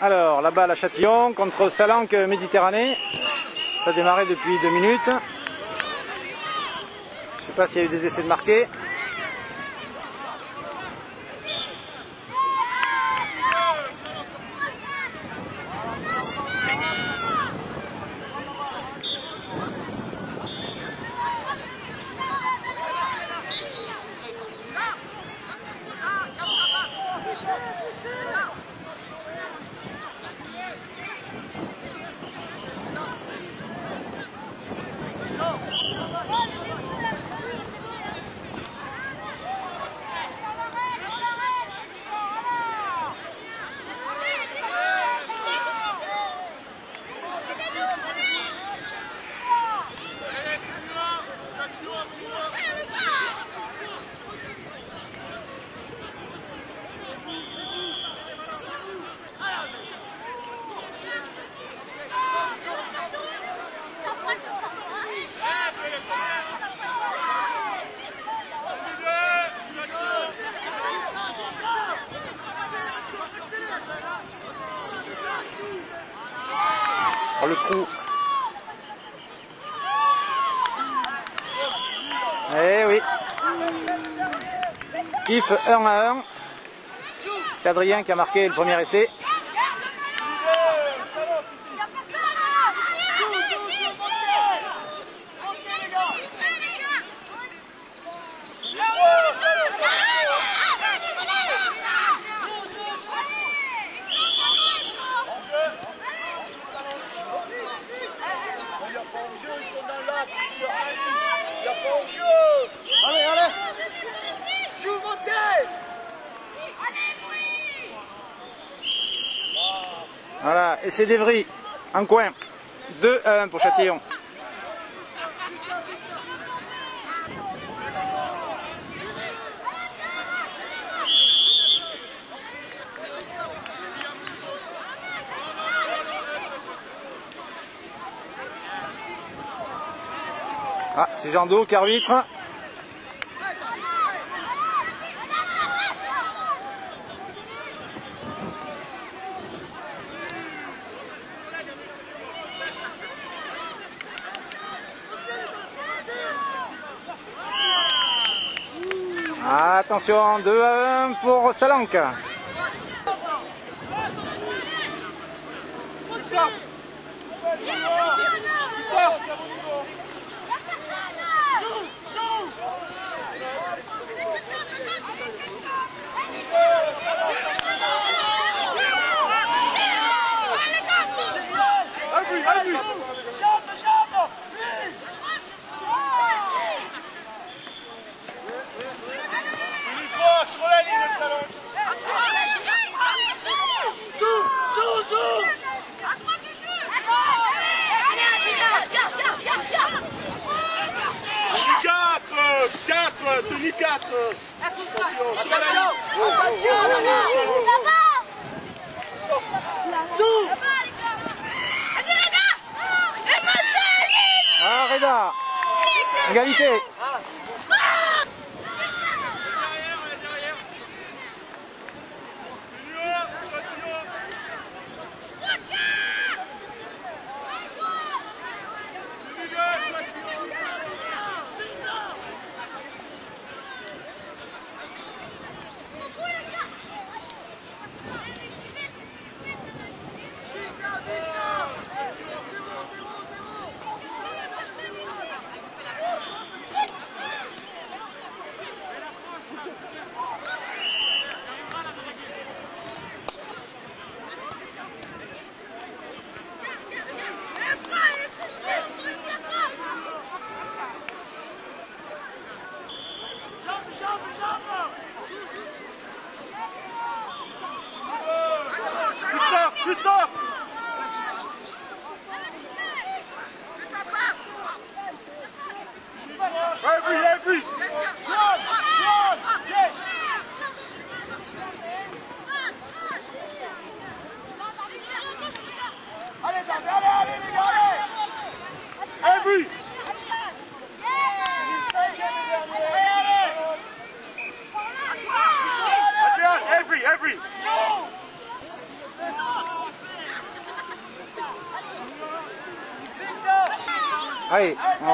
Alors, la balle à Châtillon contre Salanque Méditerranée. Ça a démarré depuis deux minutes. Je ne sais pas s'il y a eu des essais de marquer. Le trou. Eh oui. Kiff 1 à 1. C'est Adrien qui a marqué le premier essai. Voilà, essai d'Evry en coin. 2 à 1 pour Châtillon. Ah, c'est Jean Do qui arbitre. Attention, 2 à 1 pour Salanque. Allez, allez Tenue 4 4 Tenue 4 Attention Ah. Égalité.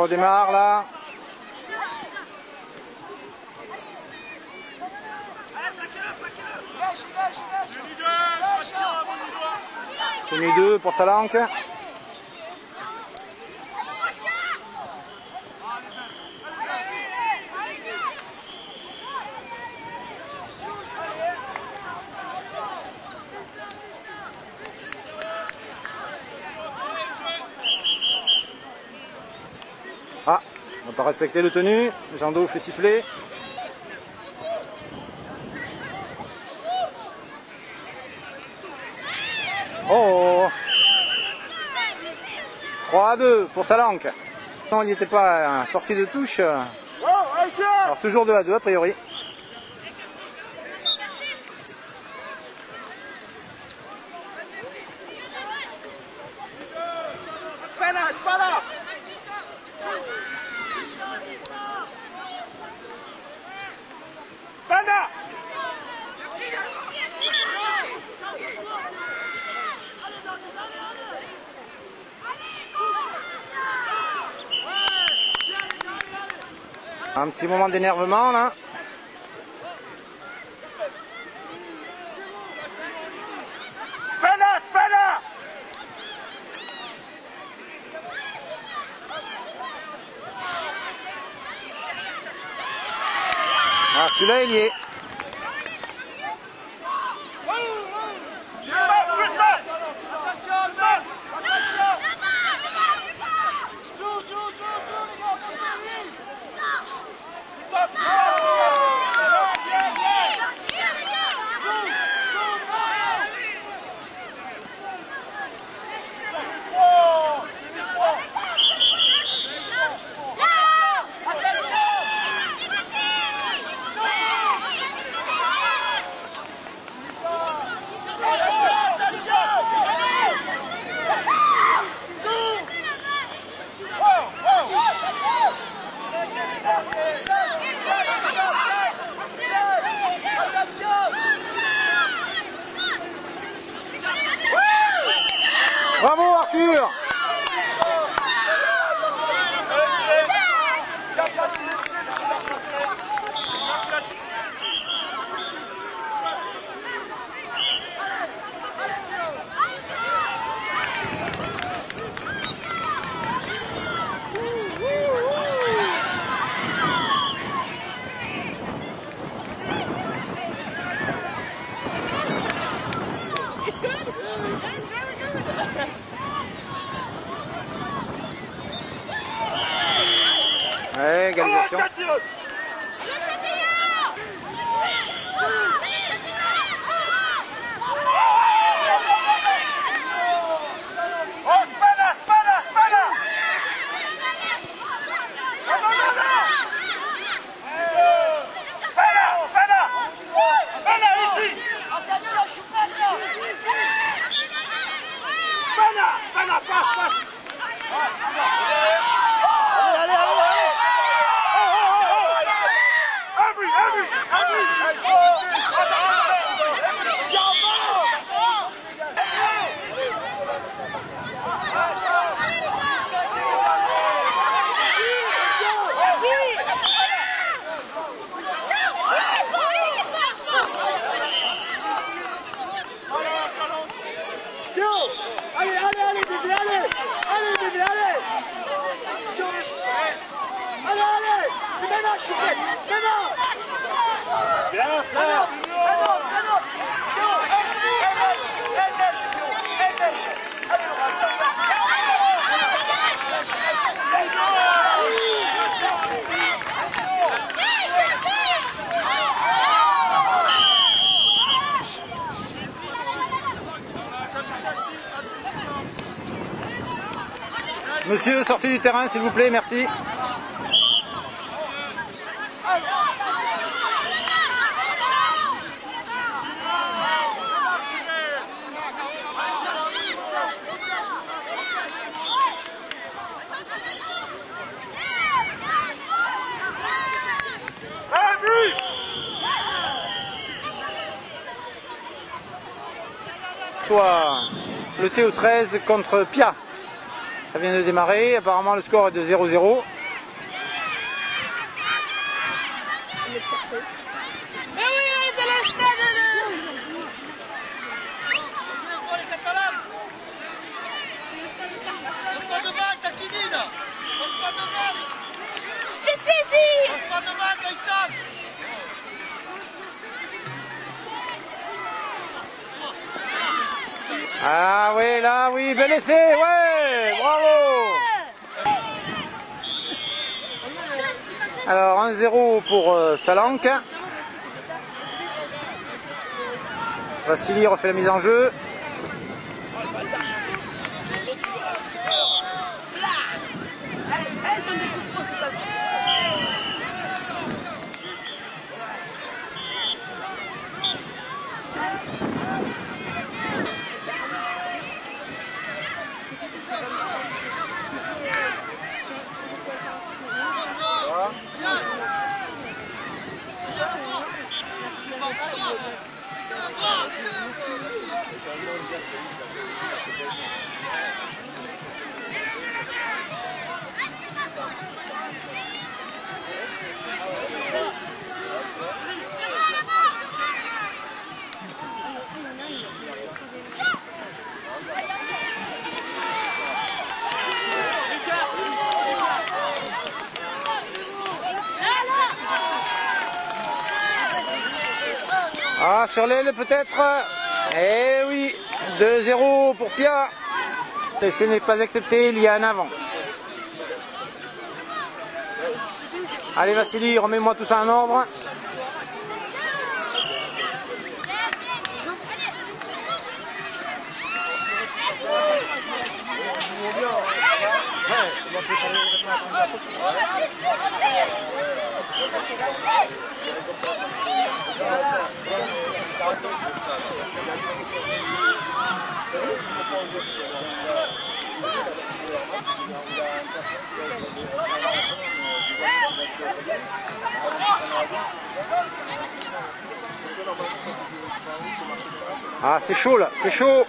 Redémarre là. Tenue 2 pour Salanque. Pas respecter le tenue. Jando fait siffler. Oh 3 à 2 pour Salanque. Non, il n'y était pas sorti de touche. Alors toujours 2 à 2 a priori. Espera, espera. Un petit moment d'énervement là. Ah, celui-là il y est. Attention! Monsieur, sortez du terrain s'il vous plaît, merci. Le TO13 contre Pia. Ça vient de démarrer. Apparemment, le score est de 0-0. Je fais saisir Ah oui, là, oui, bel essai, ouais, Alors 1-0 pour euh, Salanque. Vassili refait la mise en jeu. Ah, sur l'aile peut-être Eh oui, 2-0 pour Pia. Ce n'est pas accepté, il y a un avant. Allez Vassili, remets-moi tout ça en ordre. Ah, c'est chaud là, c'est chaud.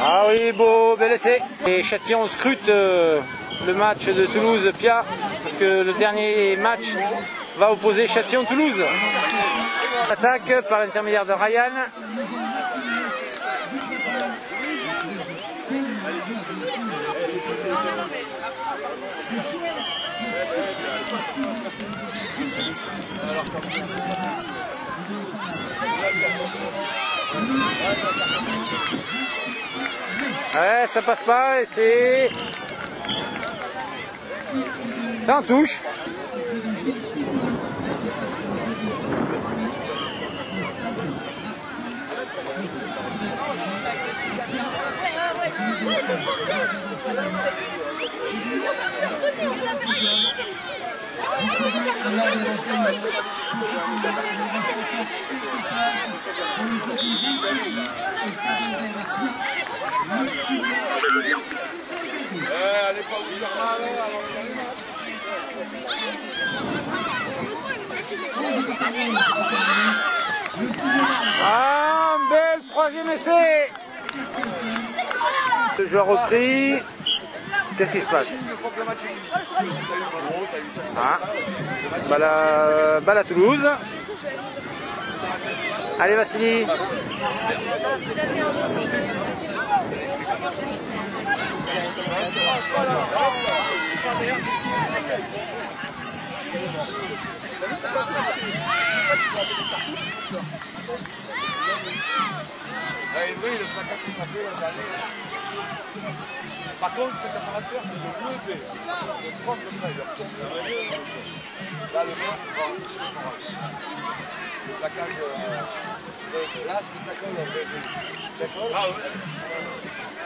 Ah oui, beau, bel essai. Et Châtillon scrute euh, le match de Toulouse-Pia, parce que le dernier match va opposer Châtillon-Toulouse. Attaque par l'intermédiaire de Ryan. Ouais, ça passe pas c'est... Ça touche. Ah, un bel troisième essai. Le joueur repris. Qu'est-ce qui se passe ah. balle, à, Toulouse. Allez Vassili. Par contre, ce que ça va faire, c'est de lever, de prendre le trait, de retourner. Là, le mec va le plaquage de là, c'est le plaquage de D'accord? Ah ouais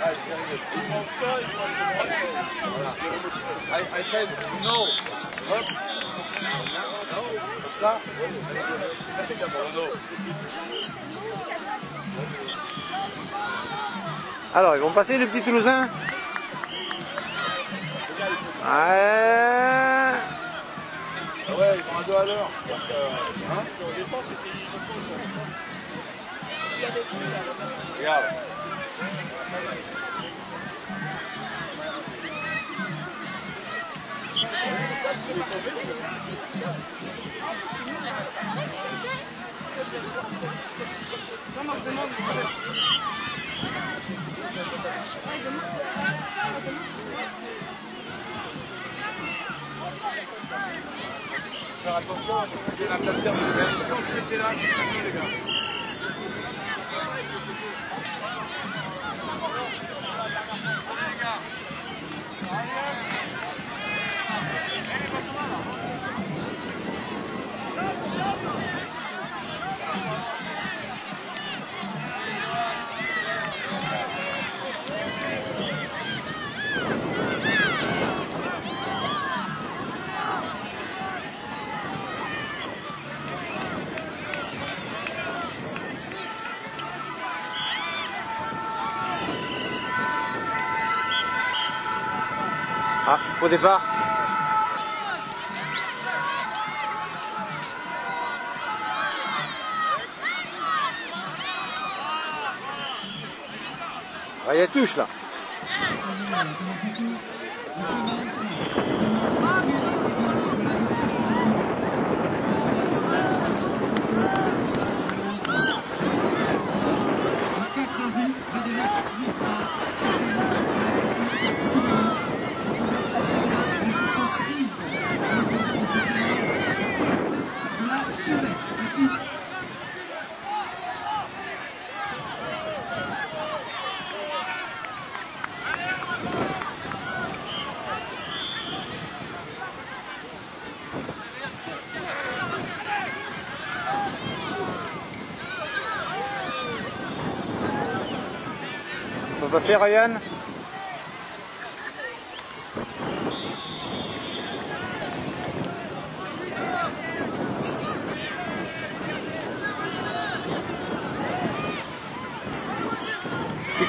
Ah, c'est arrivé. Ils font ça, ils font. Voilà. Hop. No. Comme ça. C'est d'abord, no. Alors, ils vont passer le petit Toulousain. Ouais. Ouais, ils vont à deux à l'heure. Regarde. Faire attention, c'est qui était là, les gars. Ah, faux départ. Ah, y a touche là. On va passer Ryan?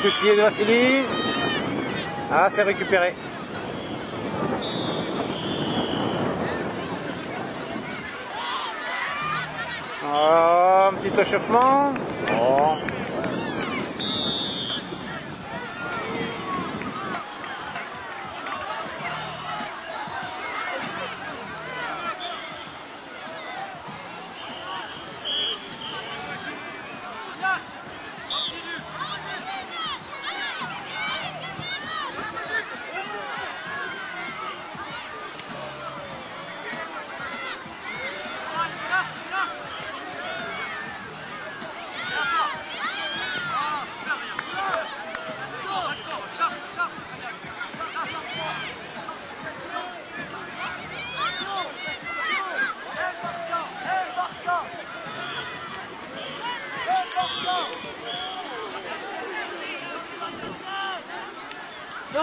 Coup de pied de Vassili. Ah, c'est récupéré. Oh, un petit échauffement. Bon.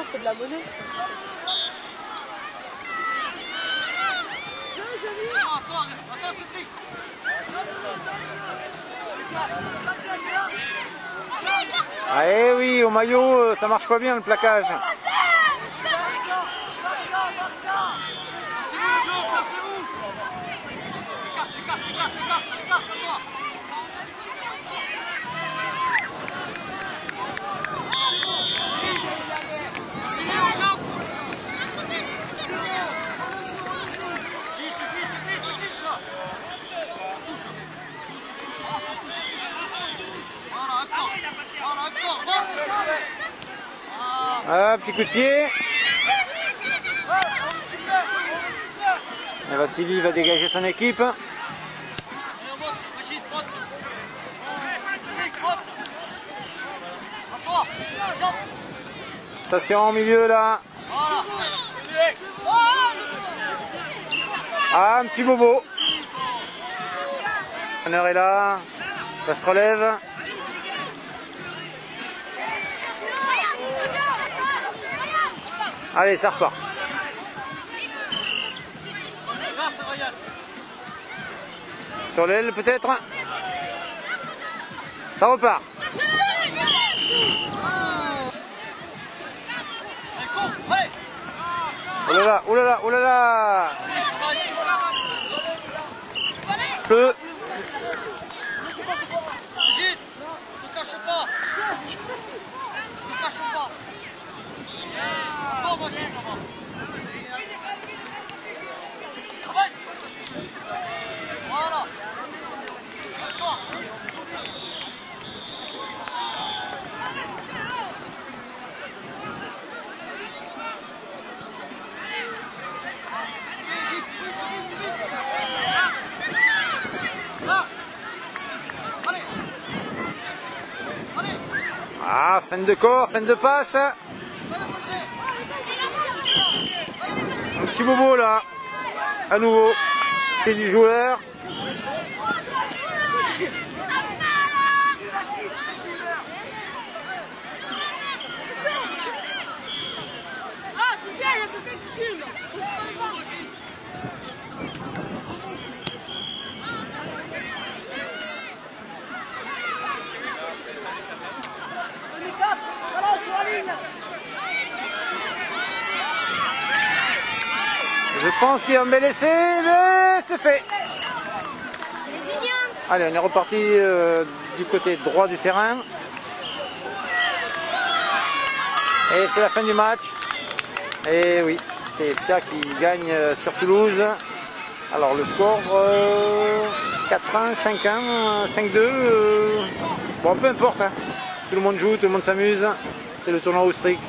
Non, c'est de la monnaie. Ah eh oui, au maillot, euh, ça marche pas bien le plaquage. Ah, petit coup de pied. Et Vassili va dégager son équipe. Attention au milieu là. Ah, un petit bobo. L'honneur est là. Ça se relève. Allez, ça repart. Sur l'aile peut-être Ça repart. Oh là là, oh là là, oh là là Ah, fin de corps, fin de passe. Petit là. À nouveau. C'est du joueur. Ah, c'est bien, il y a quelqu'un qui filme. On se parle pas. Je pense qu'il y a un bel essai, mais c'est fait. Allez, on est reparti euh, du côté droit du terrain. Et c'est la fin du match. Et oui, c'est Pia qui gagne euh, sur Toulouse. Alors le score euh, 4-1, 5-1, 5-2. euh, bon, peu importe. hein. Tout le monde joue, tout le monde s'amuse. C'est le tournoi Austrique.